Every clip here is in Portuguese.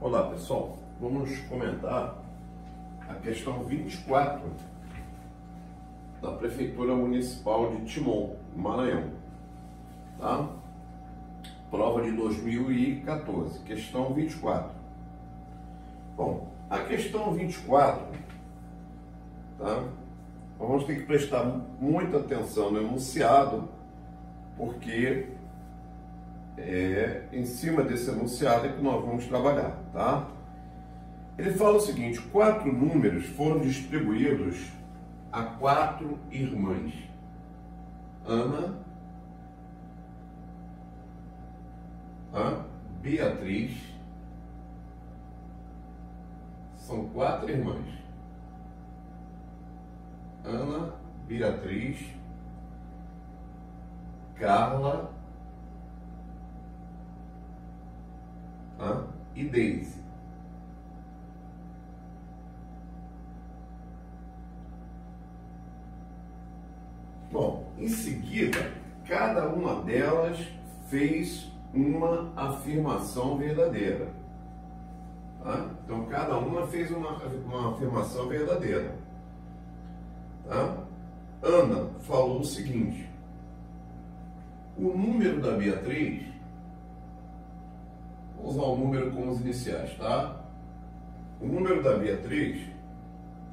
Olá pessoal, vamos comentar a questão 24 da Prefeitura Municipal de Timon, Maranhão. Tá? Prova de 2014, questão 24. Bom, a questão 24, tá? Vamos ter que prestar muita atenção no enunciado, porque é em cima desse enunciado é que nós vamos trabalhar, tá? Ele fala o seguinte: quatro números foram distribuídos a quatro irmãs. Ana, a Beatriz, são quatro irmãs. Ana, Beatriz, Carla e Daisy. Bom, em seguida, cada uma delas fez uma afirmação verdadeira. Tá? Então, cada uma fez uma, uma afirmação verdadeira. Tá? Ana falou o seguinte: o número da Beatriz, vou usar o número como os iniciais, tá? O número da Beatriz,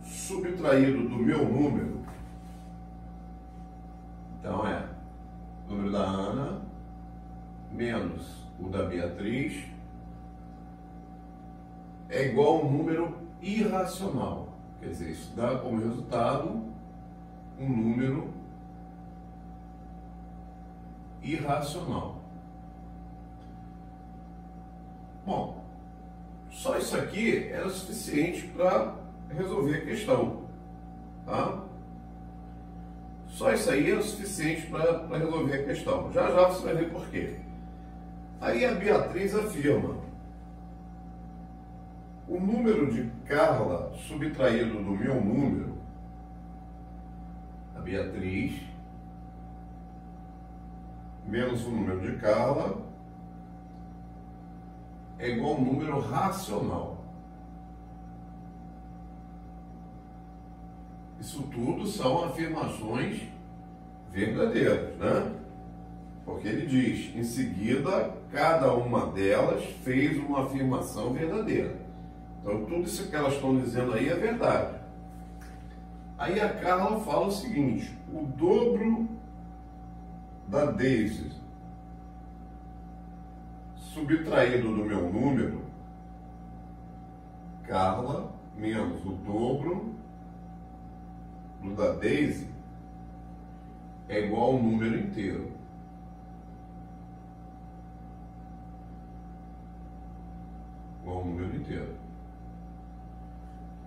subtraído do meu número, então é o número da Ana menos o da Beatriz é igual a um número irracional. Quer dizer, isso dá como resultado um número irracional. Bom, só isso aqui era suficiente para resolver a questão. Tá? Só isso aí era suficiente para resolver a questão. Já já você vai ver por quê. Aí a Beatriz afirma: o número de Carla subtraído do meu número, a Beatriz, menos o número de Carla, é igual a um número racional. Isso tudo são afirmações verdadeiras, né? Porque ele diz, em seguida, cada uma delas fez uma afirmação verdadeira. Então, tudo isso que elas estão dizendo aí é verdade. Aí a Carla fala o seguinte: o dobro da Daisy subtraído do meu número, Carla menos o dobro do da Daisy é igual ao número inteiro. Igual ao número inteiro.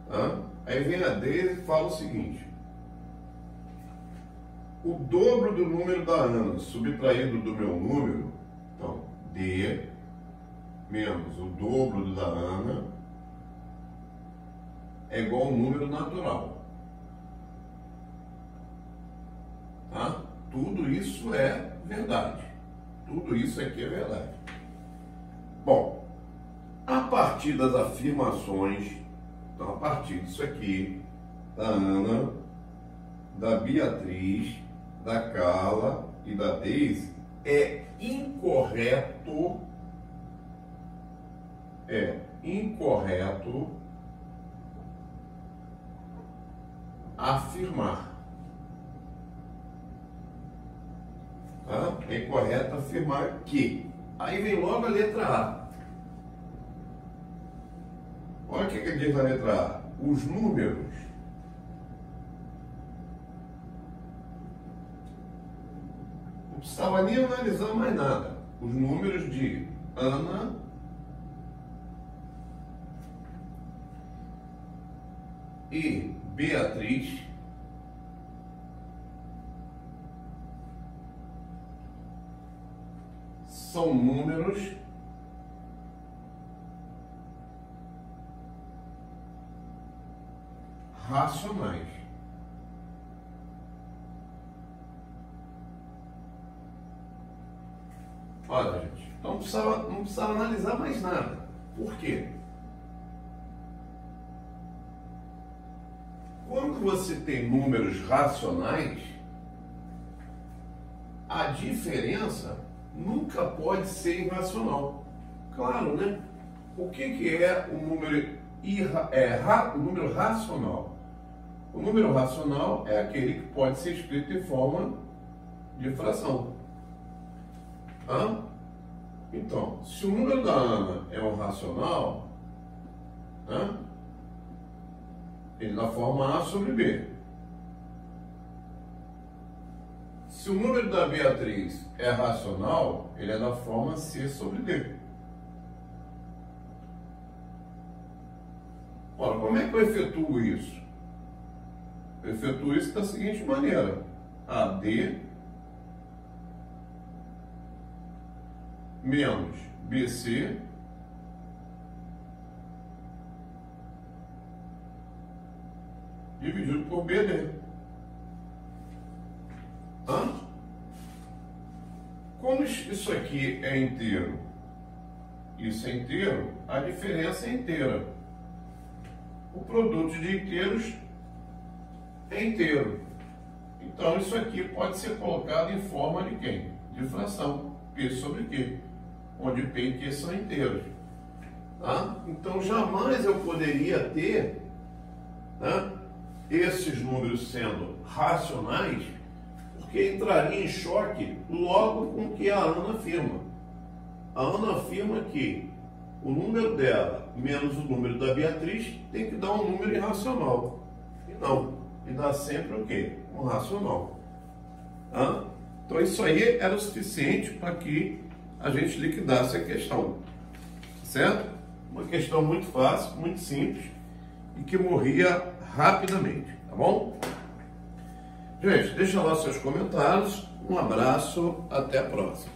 Tá? Aí vem a Daisy e fala o seguinte. O dobro do número da Ana subtraído do meu número, então, D menos o dobro do da Ana é igual ao número natural. Tá? Tudo isso é verdade. Tudo isso aqui é verdade. Bom, a partir das afirmações, então a partir disso aqui, da Ana, da Beatriz, da Carla e da Deise, é incorreto, é incorreto afirmar Tá? É correto afirmar que. Aí vem logo a letra A. Olha o que, que diz a letra A. Os números não precisava nem analisar mais nada. Os números de Ana e Beatriz são números racionais. Olha, gente, então não precisava, não precisava analisar mais nada. Por quê? Quando você tem números racionais, a diferença nunca pode ser irracional. Claro, né? O que, que é o número, irra, é, ra, o número racional? O número racional é aquele que pode ser escrito em forma de fração. Hã? Então, se o número da Ana é um racional, hã? Ele da forma A sobre B. Se o número da Beatriz é racional, ele é da forma C sobre D. Ora, como é que eu efetuo isso? Eu efetuo isso da seguinte maneira. AD menos BC dividido por BD. Hã? Como isso aqui é inteiro, isso é inteiro, a diferença é inteira. O produto de inteiros é inteiro. Então isso aqui pode ser colocado em forma de quem? De fração. P sobre Q. Onde P e Q são inteiros. Tá? Então jamais eu poderia ter né, esses números sendo racionais, porque entraria em choque logo com o que a Ana afirma. A Ana afirma que o número dela menos o número da Beatriz tem que dar um número irracional. E não, e dá sempre o quê? Um racional. Hã? Então isso aí era o suficiente para que a gente liquidasse a questão. Certo? Uma questão muito fácil, muito simples e que morria rapidamente, tá bom? Gente, deixa lá seus comentários. Um abraço, até a próxima.